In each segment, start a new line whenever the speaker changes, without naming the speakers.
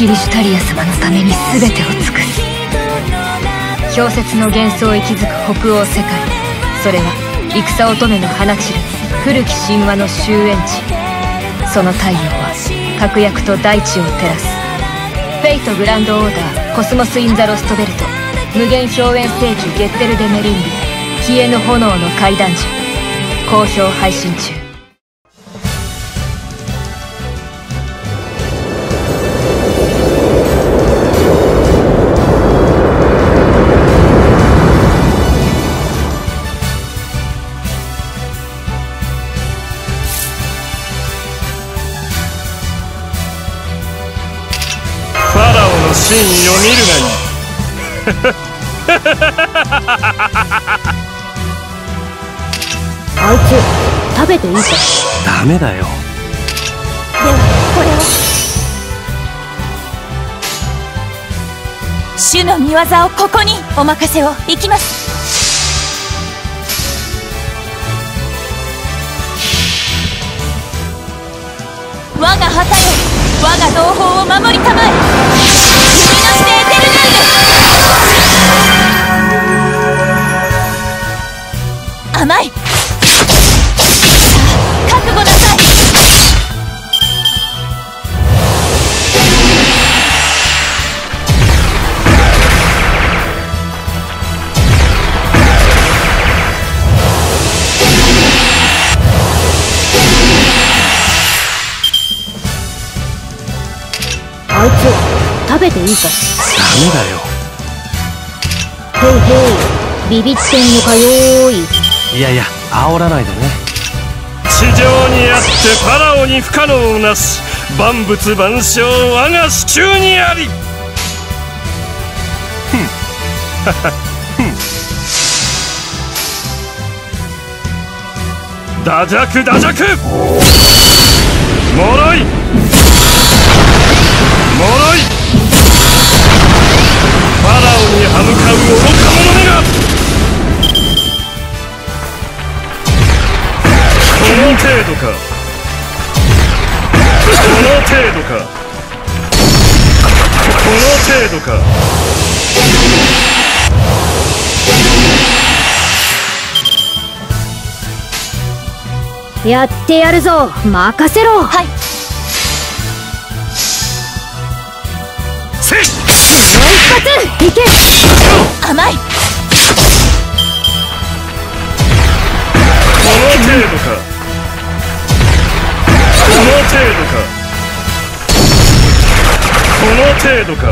キリシュタリア様のために全てを尽くす氷雪の幻想息づく北欧世界。それは戦乙女の舞い散る。古き神話の終焉地。その太陽は赫奕と大地を照らす。 Fate/Grand Order Cosmos in the Lostbelt。無間氷焔世紀ゲッテルデメルング消えぬ炎の快男児好評配信中。
食べていいか
ダメだよ。
ではこれを
主の見業をここにお任せを。行きます。我が旗よ。我が同胞を守りたまえ。君のしてエテルナル甘い。さあい
つ食べていいか？
ダメだよ。
へいへいビビってんのかよーい。
いやいや煽らないでね地上にあってファラオに不可能なし万物万象我が手中にあり。ふん。ははふん。ダジャクダジャクもろい。もろい。ファラオに歯向かう愚かの程度か。この程度か。この程度か。
やってやるぞ。任せろ。
はい。
せい。
もう一発。いけ。
甘い。
この程度か程度か。この程度か。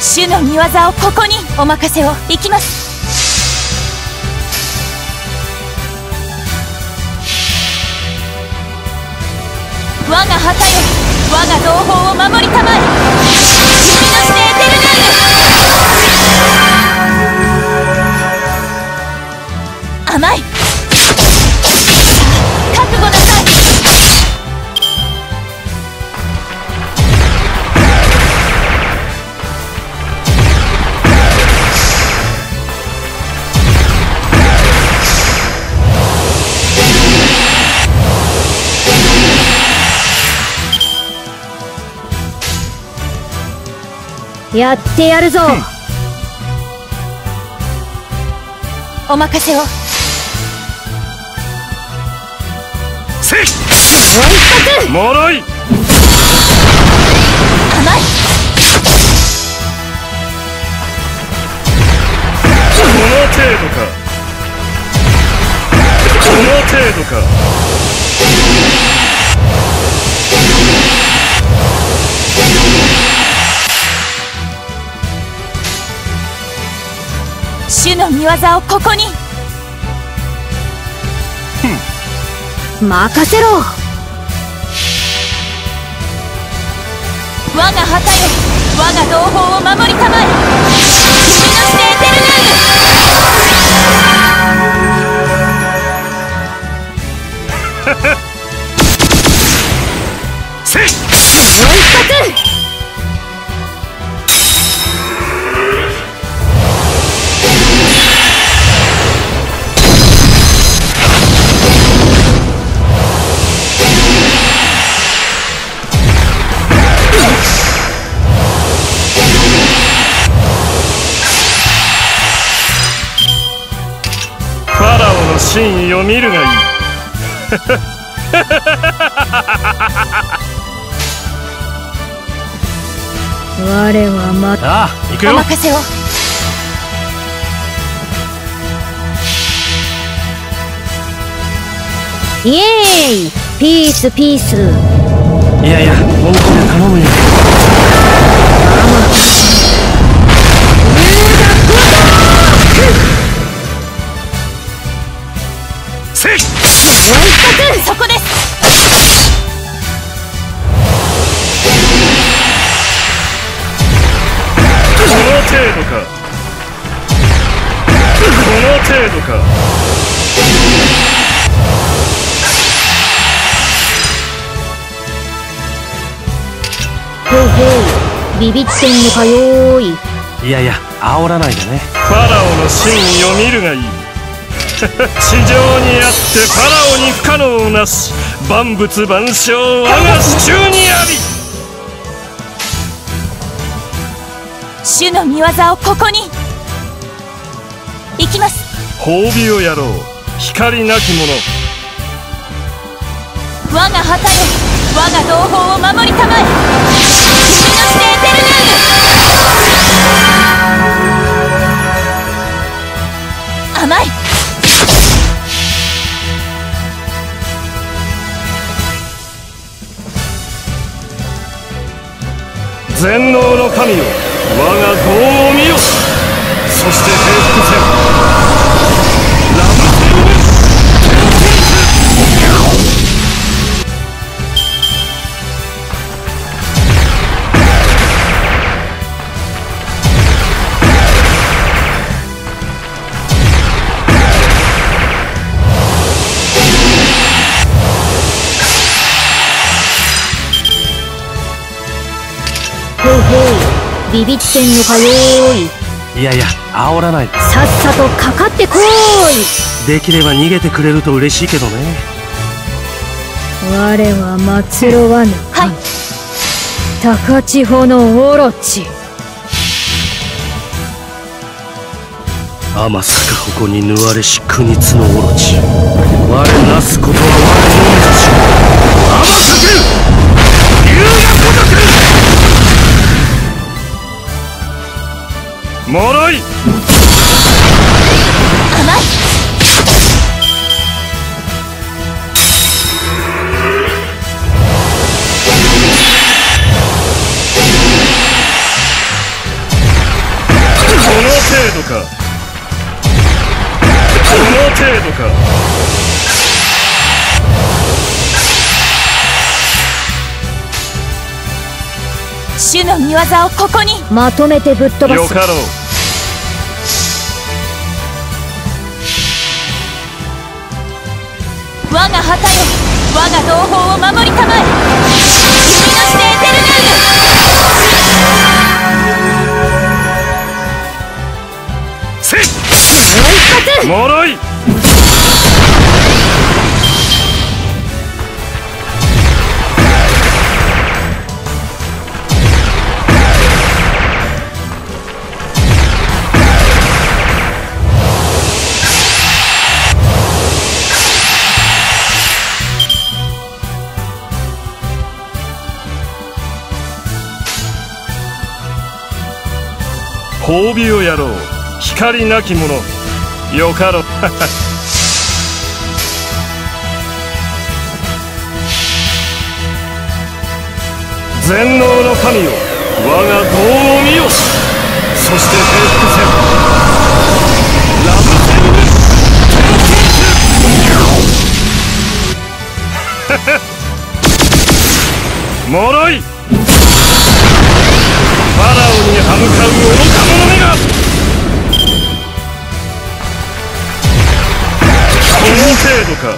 主の見業をここにお任せを。行きます。我が旗よ我が同胞を守りたまえ。君のしてエテルナル甘い。さあ覚悟なさい。
やってやるぞ。
お任せを
せい
もう一発。
もろい
甘い。
この程度か。この程度か。
主の見業をここに
任せろ。
我が旗よ。我が同胞を守りたまえ。
真意を見るがいい。
我はま
ああ行く
お
よ
任せを。
イエーイ。ピースピース。
いやいや本気で頼むよ
ビビってんのかよーい。
いやいや煽らないでね。
ファラオの真意を見るがいい。地上にあってファラオに不可能なし万物万象我が手中にあり
主の見業をここに。行きます。
褒美をやろう。光なき者。
我が旗よ我が同胞を守りたまえ
全能の神よ
ビビってんのかよーい。
いやいや煽らないで。
さっさとかかってこーい。
できれば逃げてくれると嬉しいけどね。
我は祭ろわぬ
はい。
高千穂のオロチ
天坂矛に縫われし国津のオロチ我なすことは我のみぞし天坂龍が如く
もろい。
甘い
この程度か。この程度か。
主の見業をここに。
まとめてぶっ飛ばす。
よかろう
我が旗よ我が同胞を守りたまえ。君のしてエテルヌール
せいもろい!褒美をやろう。光なき者。よかろう。全能の神よ。我が業を見よ。しそして平服せよラブセウムもろい歯向かう愚か者めがこの程度か。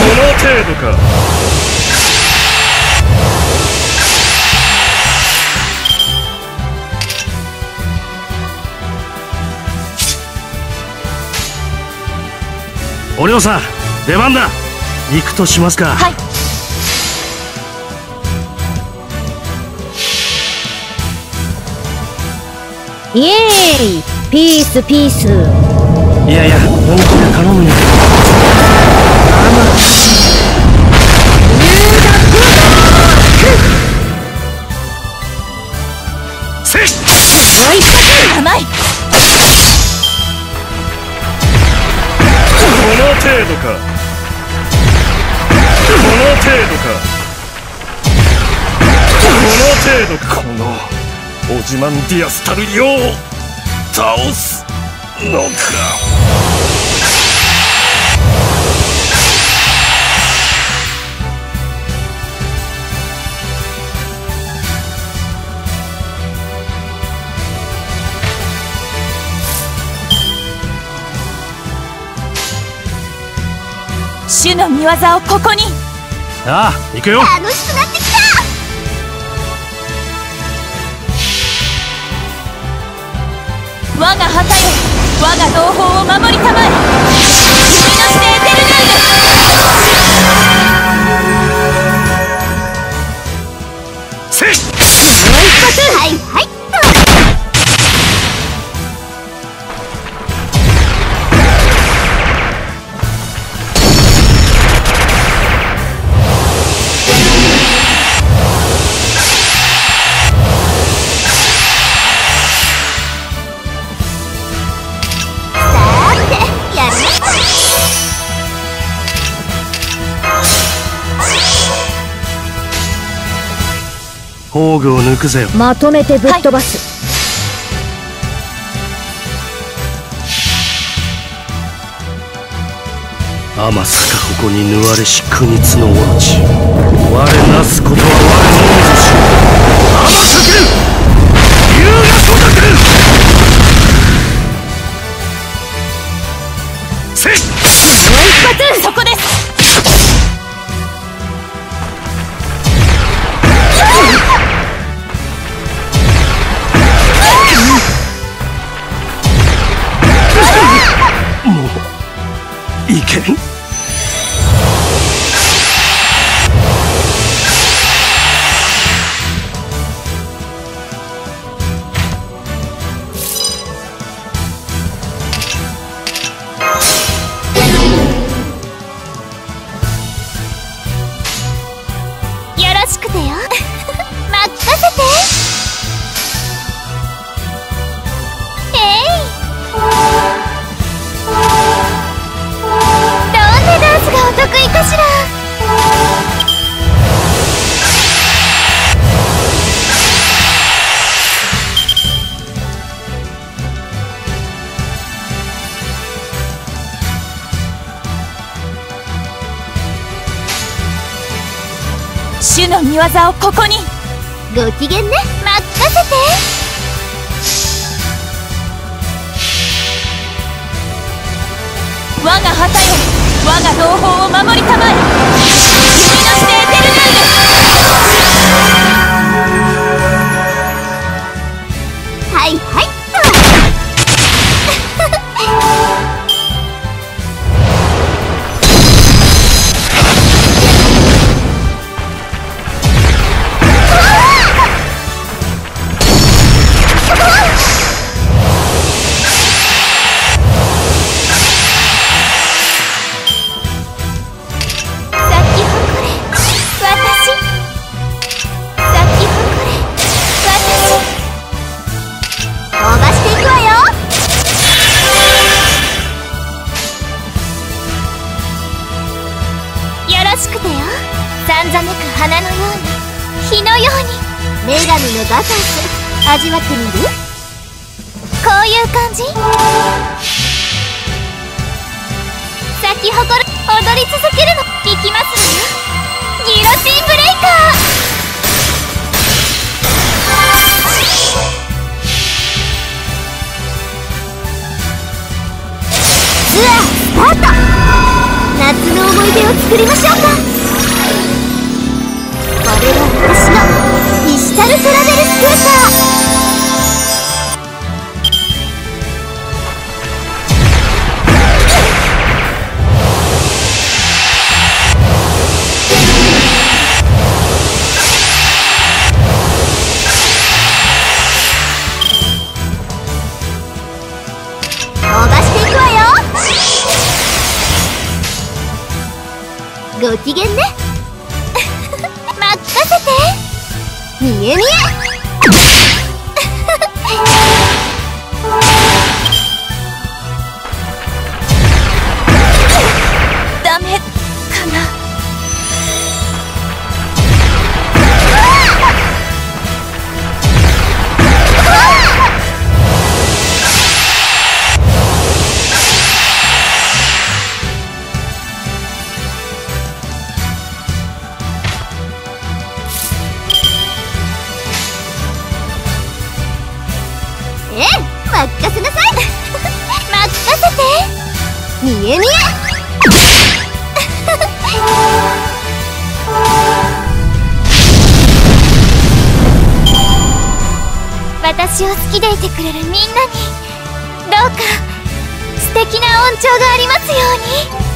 この程度か。
お嬢さん出番だ。行くとしますか。
はい
イエーイピースピース
いやいや本気で頼むよ。
のオジマンディアスたるよう倒すのか。
主の見業をここに。
ああ行くよ。
楽し我が旗よ我が同胞を守りたまえ
宝具を抜くぜよ。
まとめてぶっ飛ばす、
天坂矛に縫われし国津のオロチ我なすことは我のみぞし天坂龍が如く
せい。
そこしくてよ。主の見業をここに。ご機嫌ね。任せて。我が旗よ我が同胞を守りたまえ。君のしてエテル女神のバカンス味わってみる？こういう感じ？咲き誇る踊り続けるのいきますわよ。ギロチンブレイカー。ツアースタート。夏の思い出を作りましょうか。これが私のイシタルトラベルスクー。ター
機嫌ね。ええ任せなさい。任せて。見え見え。私を好きでいてくれるみんなにどうか素敵な恩寵がありますように。